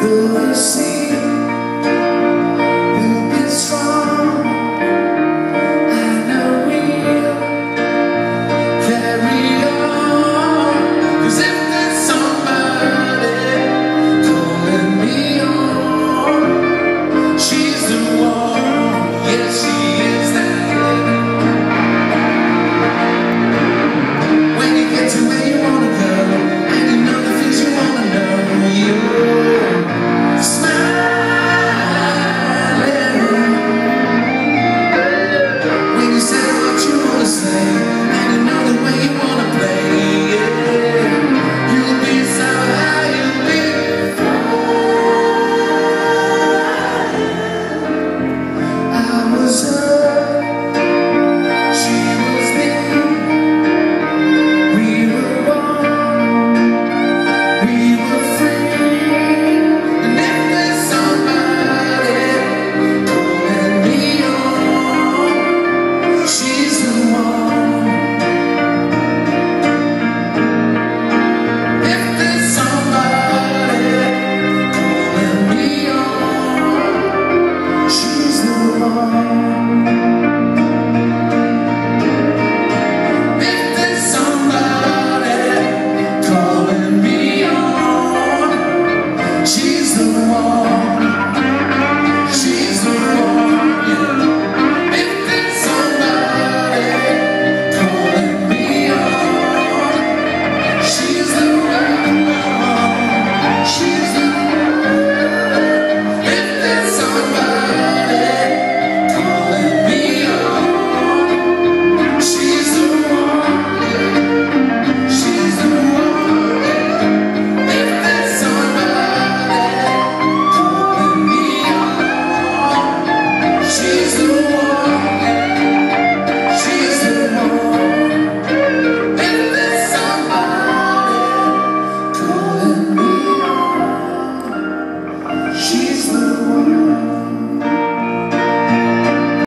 Who is he?